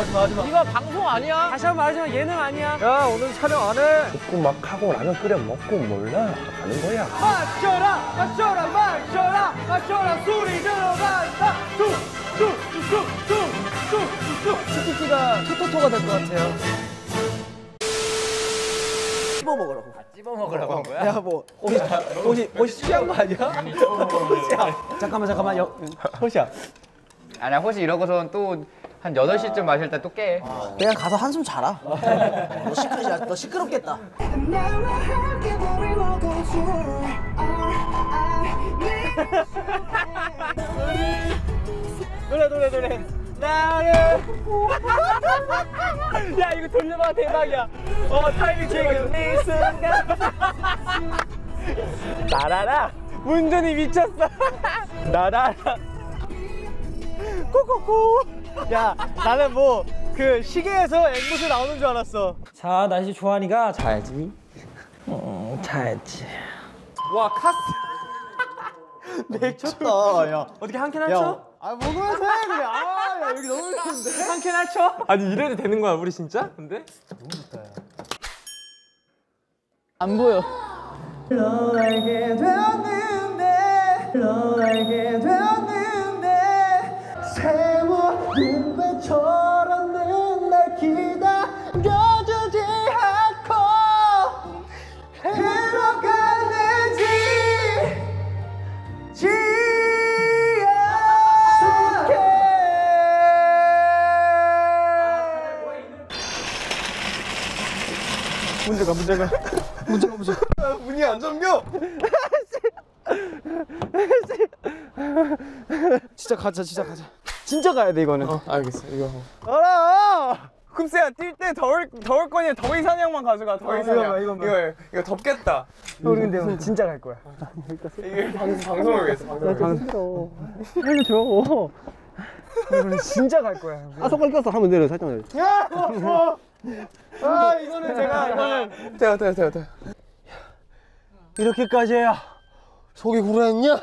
하지 마 하지 마. 이거 방송 아니야? 다시 한 번 말하지만 예능 아니야. 야 오늘 촬영 안 해. 볶고 막 하고 라면 끓여 먹고 몰라. 가는 거야. 마셔라 마셔라 마셔라 마셔라. 소리 들어간다. 쑥쑥쑥쑥쑥쑥쑥 치키키가 토토토가 될 것 같아요. 씹어 먹으라고. 씹어 먹으라고 한 거야? 야 뭐 옷이 옷이 옷이 취한 거 아니야? 호시야. 잠깐만 잠깐만 여, 호시야 아니야 혹시 이러고선 또 한 8시쯤 마실 때 또 깨. 그냥 가서 한숨 자라. 너 시끄러 너 시끄럽겠다. 노래 노래 노래. 나를. 야 이거 돌려봐. 대박이야. 어 타이밍 지금 이 순간. 나라라. 운전이 미쳤어. 나라라 코코코 야 나는 뭐 그 시계에서 앵무새 나오는 줄 알았어 자 날씨 좋아하니까 자야지 어, 자야지 와 카스 미쳤다 야 어떻게 한캔 하죠? 아 먹으면서 해 그래 아 야 여기 너무 좋은데 한캔 하죠? 아니 이래도 되는 거야 우리 진짜? 근데? 안 보여. 너에게 되었는데 너에게 되었는데 세월은 왜 저러는 날 기다려주지 않고 흘러가는지 지어게. 문제가 문제가. 문제가 문제가. 문이 안 잠겨? 진짜 가자 진짜 가자 진짜 가야 돼 이거는. 어 알겠어. 이거 알아 금세야 뛸 때 더울 더울 거니 더위 사냥만 가져가 더위 이거 봐, 이거 봐. 이거 이거 덥겠다. 우리 근데 오늘 진짜 갈 거야. 이게 방, 방송을 위해서. 방송을 위해서 해줘 우리 진짜 갈 거야. 아 손가락 껴서 하면 내려 살짝 내려. 아 이거는 제가 이거는. 돼요 돼요 돼요 돼요 이렇게까지 해야 속이 구라했냐?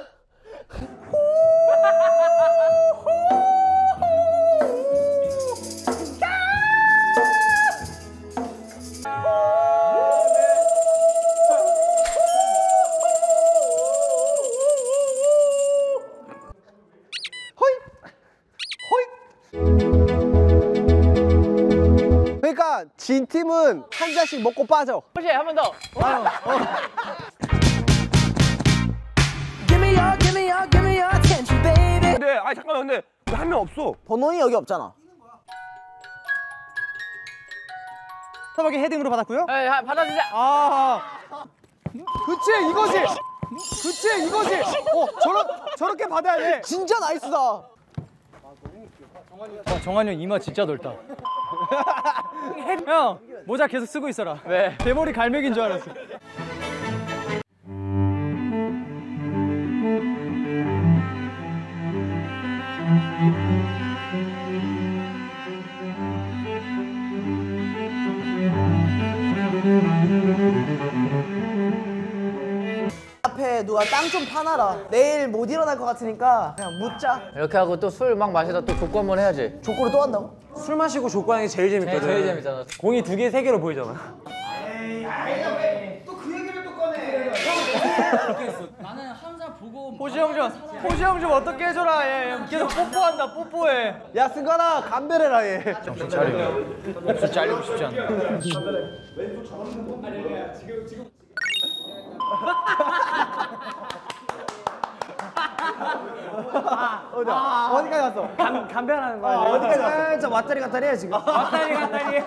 잔씩 먹고 빠져. 혹시 한번 더. 근데 아 잠깐만 근데 한 명 없어? 번호이 여기 없잖아. 서박이 헤딩으로 받았고요. 하- 받아주자. 아 그치 이거지. 그치 이거지. 어 저런 저렇게 받아야 돼. 진짜 나이스다 정한이 형 이마 진짜 넓다. 형 모자 계속 쓰고 있어라. 왜? 대머리 갈매기인 줄 알았어 누가 땅 좀 파놔라. 내일 못 일어날 것 같으니까 그냥 묻자. 이렇게 하고 또 술 막 마시다 또 족구 한번 해야지. 족구를 또 한다고? 술 마시고 족구하는 게 제일 재밌거든. 제일 재밌잖아. 공이 두 개, 세 개로 보이잖아. 호시 형좀 호시 형좀 어떻게 해줘라 얘. 계속 뽀뽀한다 뽀뽀해. 야 승관아 감별해라 얘. 잘리고 싶지 않아 어디야 어디까지 왔어? 감, 감별하는 거야. 어디까지 왔어? 살짝 왔다리 갔다리 해 지금. 왔다리 갔다리.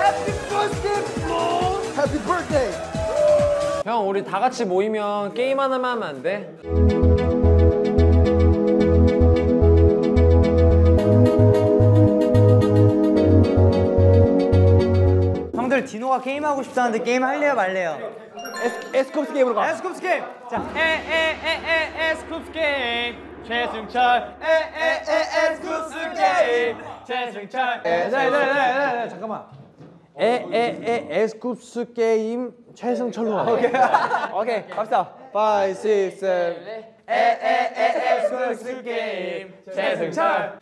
happy birthday happy birthday 형 우리 다 같이 모이면 게임 하나만 하면 안 돼? 형들 디노가 게임하고 싶다는데 게임 할래요 말래요? 에스쿱스 게임으로 가. 에스쿱스 게임. 자 에에에에 에스쿱스 게임. 최승철. 에에에 에스쿱스 게임. 최승철. 네네네네 잠깐만. 에에에 에스쿱스 게임 최승철로 와 오케이. 오케이 갑시다. 5, 6, 7 에에에 에스쿱스 게임. 최승철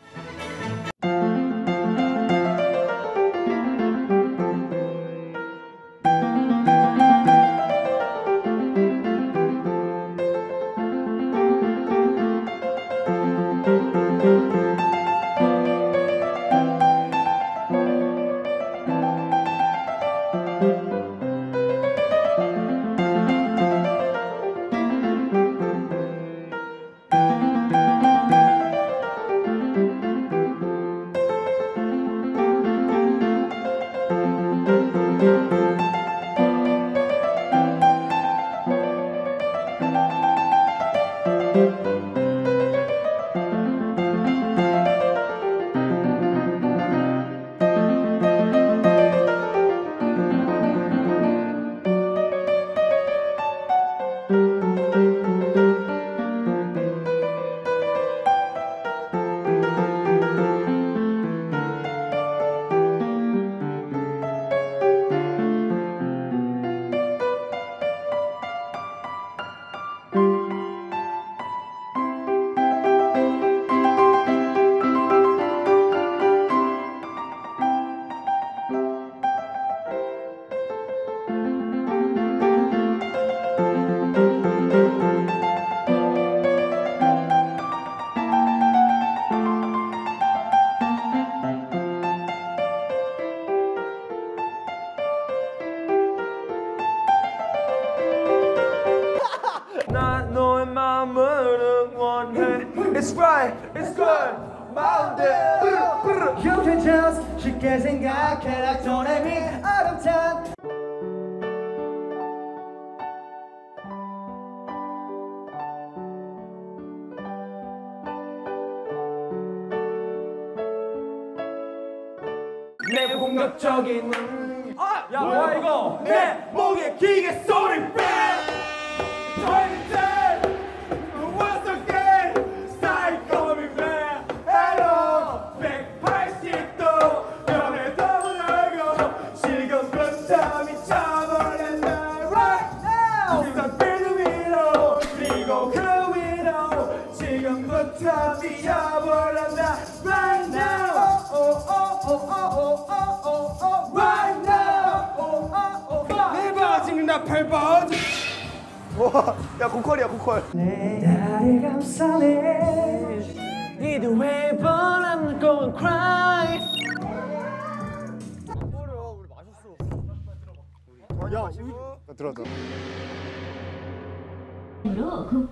It's right, it's good. 마음대 You can just 쉽게 생각해라. 도레미 아름찬 내 공격적인 야 뭐야 이거? 내 목에 기계 소리 빼 나팔 버즈 와, 야 고퀄이야 고퀄. 내 감싸네 Either way but I'm going cry. 야, 우리... 들어 들어 로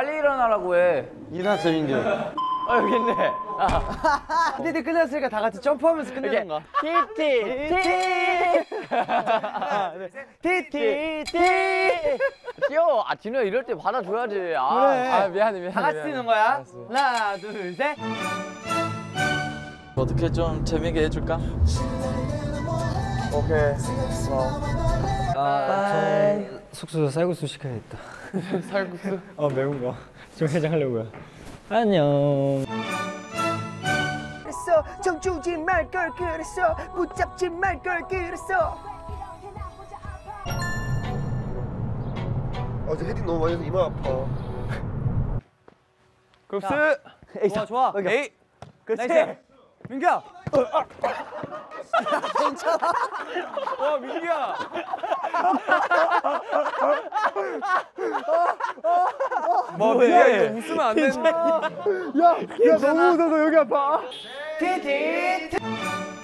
빨리 일어나라고 해. 일어났어 민규 아 여기 있네. 티티 끝났으니까 다 같이 점프하면서 끝내던가 티티 티 티 티 티 뛰어. 아 진우야 이럴 때 받아줘야지. 아, 그래. 아 미안해 미안해. 다 같이. 뛰는 거야 알았어. 하나 둘 셋 어떻게 좀 재밌게 해줄까? 오케이 아, 숙소 쌀국수 시켜야겠다. 살국수. 어 매운 거 좀 해장하려고요. 안녕. 그랬어. 정주지 말 걸 그랬어. 붙잡지 말 걸 그랬어. 어제 헤딩 너무 많이 해서 이마 아파. 급스 좋아 좋아. 에이. 그렇지. 민규야 괜찮아. 와 민규야. 뭐 민규야 이거 웃으면 안 된다. 야 너무 웃어서 여기 아파 espoir